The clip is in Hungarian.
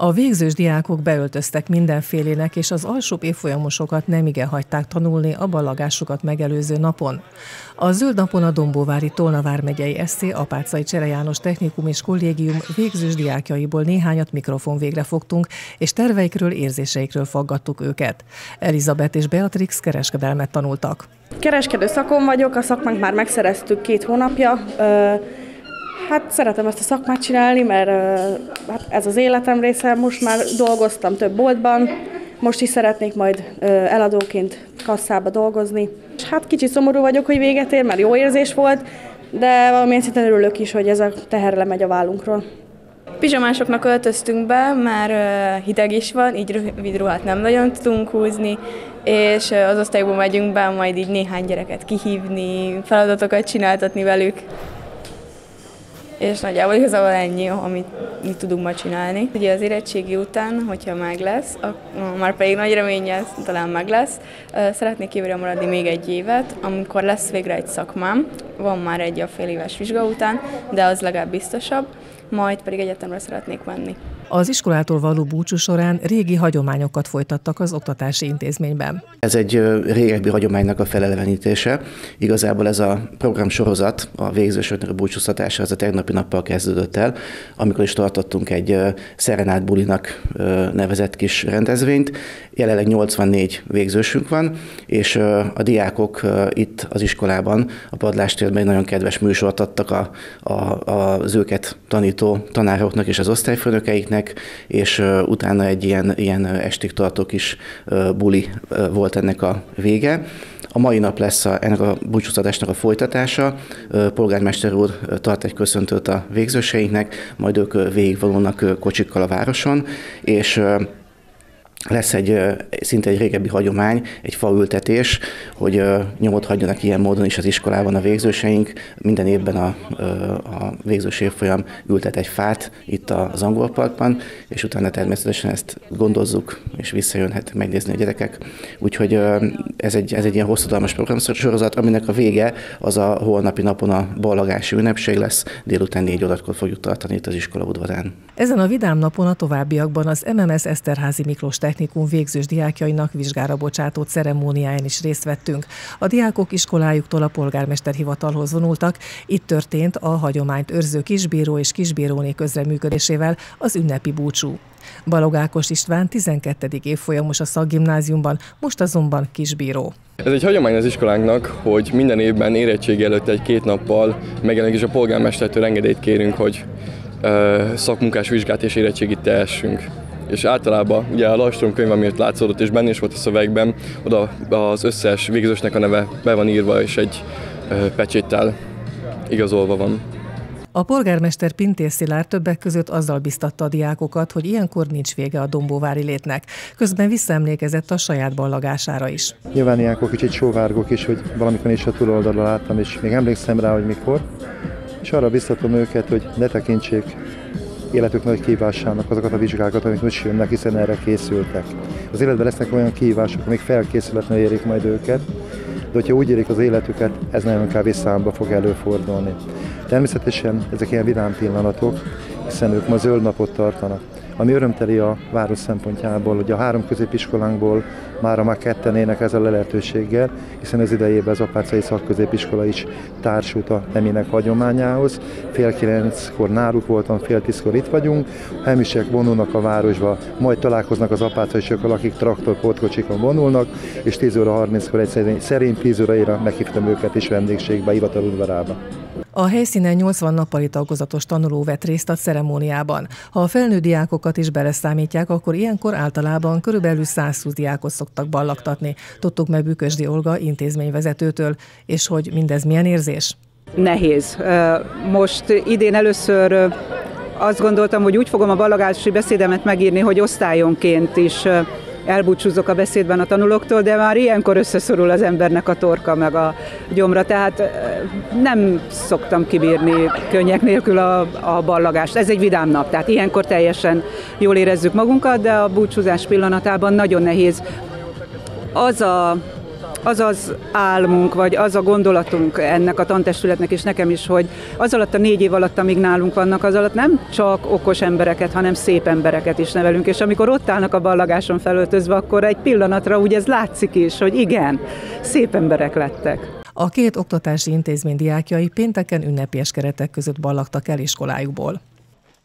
A végzős diákok beöltöztek mindenfélének, és az alsóbb évfolyamosokat nem igen hagyták tanulni a ballagásukat megelőző napon. A zöld napon a Dombóvári Tolna vármegyei SC Apácai Csere János Technikum és Kollégium végzős diákjaiból néhányat mikrofon végre fogtunk, és terveikről, érzéseikről faggattuk őket. Elizabeth és Beatrix kereskedelmet tanultak. Kereskedő szakon vagyok, a szakmánk már megszereztük két hónapja. Hát szeretem ezt a szakmát csinálni, mert hát ez az életem része. Most már dolgoztam több boltban, most is szeretnék majd eladóként kasszába dolgozni. És hát kicsit szomorú vagyok, hogy véget ér, mert jó érzés volt, de valamilyen szinten örülök is, hogy ez a teher lemegy a vállunkról. Pizsamásoknak öltöztünk be, már hideg is van, így rövid ruhát nem nagyon tudunk húzni, és az osztályból megyünk be, majd így néhány gyereket kihívni, feladatokat csináltatni velük és nagyjából igazából ennyi, amit mi tudunk ma csinálni. Ugye az érettségi után, hogyha meg lesz, már pedig nagy reménye talán meg lesz, szeretnék kívülre maradni még egy évet, amikor lesz végre egy szakmám, van már egy a fél éves vizsga után, de az legalább biztosabb, majd pedig egyetemre szeretnék menni. Az iskolától való búcsú során régi hagyományokat folytattak az oktatási intézményben. Ez egy régebbi hagyománynak a felelevenítése. Igazából ez a program sorozat, a végzősöknek a búcsúztatása, az a tegnapi nappal kezdődött el, amikor is tartottunk egy Szerenát Bulinak nevezett kis rendezvényt. Jelenleg 84 végzősünk van, és a diákok itt az iskolában, a padlástérben egy nagyon kedves műsort adtak a, a, az őket tanító tanároknak és az osztályfőnökeiknek, gyerekeknek, és utána egy ilyen, ilyen estig tartó kis buli volt ennek a vége. A mai nap lesz a, ennek a búcsúztatásnak a folytatása. Polgármester úr tart egy köszöntőt a végzőseinknek, majd ők végigvonulnak kocsikkal a városon, és lesz egy szinte egy régebbi hagyomány, egy faültetés, hogy nyomot hagyjanak ilyen módon is az iskolában a végzőseink. Minden évben a, a végzős évfolyam ültet egy fát itt az angol parkban, és utána természetesen ezt gondozzuk, és visszajönhet megnézni a gyerekek. Úgyhogy ez egy, ez egy ilyen hosszadalmas programsorozat, aminek a vége az a holnapi napon a ballagási ünnepség lesz, délután négy órakor fogjuk tartani itt az iskola udvarán. Ezen a vidám napon a továbbiakban az MMS Eszterházi Miklós Technikum végzős diákjainak vizsgára bocsátott ceremóniáján is részt vettünk. A diákok iskolájuktól a polgármester hivatalhoz vonultak. Itt történt a hagyományt őrző kisbíró és kisbíróné közreműködésével az ünnepi búcsú. Balogákos István 12. évfolyamos a szakgimnáziumban, most azonban kisbíró. Ez egy hagyomány az iskolánknak, hogy minden évben érettség előtt egy-két nappal megjelenik, és a polgármestertől engedélyt kérünk, hogy szakmunkás vizsgát és érettségit tehessünk. És általában ugye a Lajstrom könyv, amiért látszódott, és benne is volt a szövegben, oda az összes végzősnek a neve be van írva, és egy pecséttel igazolva van. A polgármester Pintér Szilárd többek között azzal biztatta a diákokat, hogy ilyenkor nincs vége a dombóvári létnek. Közben visszaemlékezett a saját ballagására is. Nyilván ilyenkor kicsit sóvárgok is, hogy valamikor is a túloldalra láttam, és még emlékszem rá, hogy mikor és arra biztatom őket, hogy ne tekintsék életük nagy kívásának azokat a vizsgákat, amik most jönnek, hiszen erre készültek. Az életben lesznek olyan kihívások, amik felkészületlenül érik majd őket, de hogyha úgy érik az életüket, ez nagyon kevés számba fog előfordulni. Természetesen ezek ilyen vidám pillanatok, hiszen ők ma zöld napot tartanak. Ami örömteli a város szempontjából, hogy a három középiskolánkból már már ketten ének ezzel a lehetőséggel, hiszen az idejében az Apácai Szakközépiskola is társult a neminek hagyományához. Fél kilenckor náluk voltam, fél tízkor itt vagyunk. Hemisek vonulnak a városba, majd találkoznak az apácaisokkal, akik traktor-pótkocsikon vonulnak, és 10 óra 30-kor egy szerint 10 óraira meghívtam őket is vendégségbe, hivatal udvarába. A helyszínen 80 nappali tagozatos tanuló vett részt a ceremóniában. Ha a felnőtt diákokat is beleszámítják, akkor ilyenkor általában körülbelül 120 diákot szoktak ballaktatni. Tudtuk meg Bükösdi Olga intézményvezetőtől, és hogy mindez milyen érzés? Nehéz. Most idén először azt gondoltam, hogy úgy fogom a ballagási beszédemet megírni, hogy osztályonként is elbúcsúzok a beszédben a tanulóktól, de már ilyenkor összeszorul az embernek a torka meg a gyomra, tehát nem szoktam kibírni könnyek nélkül a, a ballagást. Ez egy vidám nap, tehát ilyenkor teljesen jól érezzük magunkat, de a búcsúzás pillanatában nagyon nehéz. Az a az az álmunk, vagy az a gondolatunk ennek a tantestületnek, és nekem is, hogy az alatt a négy év alatt, amíg nálunk vannak, az alatt nem csak okos embereket, hanem szép embereket is nevelünk, és amikor ott állnak a ballagáson felöltözve, akkor egy pillanatra úgy ez látszik is, hogy igen, szép emberek lettek. A két oktatási intézmény diákjai pénteken ünnepélyes keretek között ballagtak el iskolájukból.